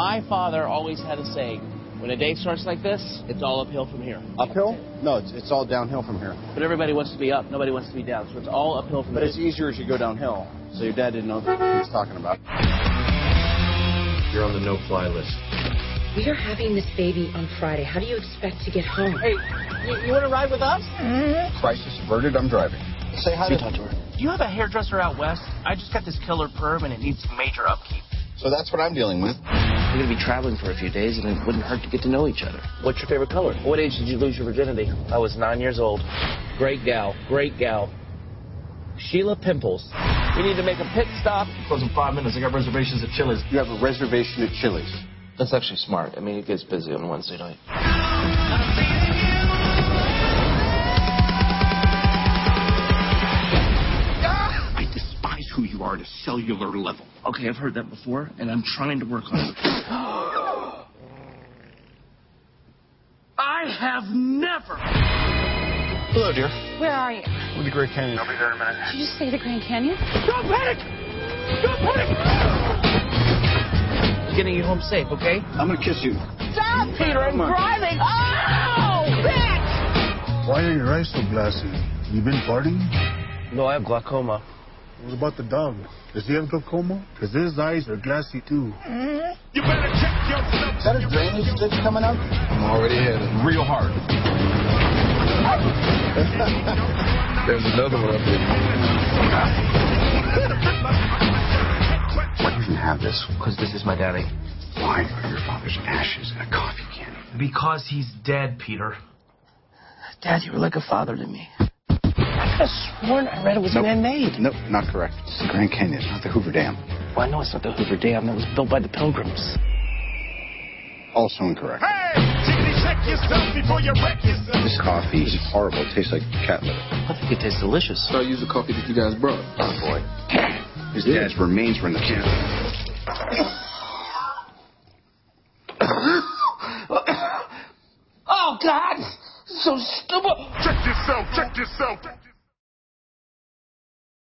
My father always had a saying when a day starts like this, it's all uphill from here. Uphill? No, it's, it's all downhill from here. But everybody wants to be up, nobody wants to be down, so it's all uphill from But here. But it's easier as you go downhill. So your dad didn't know what he was talking about. You're on the no-fly list. We are having this baby on Friday. How do you expect to get home? Hey, you, you want to ride with us? Mm-hmm. Crisis averted, I'm driving. Say hi to talk to her. Do you have a hairdresser out west? I just got this killer perm and it needs major upkeep. So that's what I'm dealing with. We're gonna be traveling for a few days, and it wouldn't hurt to get to know each other. What's your favorite color? What age did you lose your virginity? I was nine years old. Great gal, great gal. Sheila Pimples. We need to make a pit stop. Close in five minutes. I got reservations at Chili's. You have a reservation at Chili's. That's actually smart. I mean, it gets busy on Wednesday night. Cellular level. Okay, I've heard that before, and I'm trying to work on it. I have never. Hello, dear. Where are you? With the Great Canyon. I'll be there in a minute. Did you just say the Grand Canyon? Don't panic! Don't panic! Getting you home safe, okay? I'm gonna kiss you. Stop, Peter! I'm driving. Oh, bitch! Why are your eyes so glassy? You been partying? No, I have glaucoma. What about the dog? Is he have glaucoma? Because his eyes are glassy too. Mm-hmm. You better check yourself. Is that a drainage ditch coming up? I'm already headed. Real hard. There's another one up there. Why do you have this? Because this is my daddy. Why are your father's ashes in a coffee can? Because he's dead, Peter. Dad, you were like a father to me. I have sworn I read it was Nope. man-made. Nope, not correct. It's the Grand Canyon, not the Hoover Dam. Well, I know it's not the Hoover Dam. That was built by the Pilgrims. Also incorrect. Hey, check yourself before you wreck yourself. This coffee is horrible. It tastes like cat litter. I think it tastes delicious. So I use the coffee that you guys brought. Oh, boy. His dad's remains were in the can. Oh, God! So stupid! Check yourself, check yourself.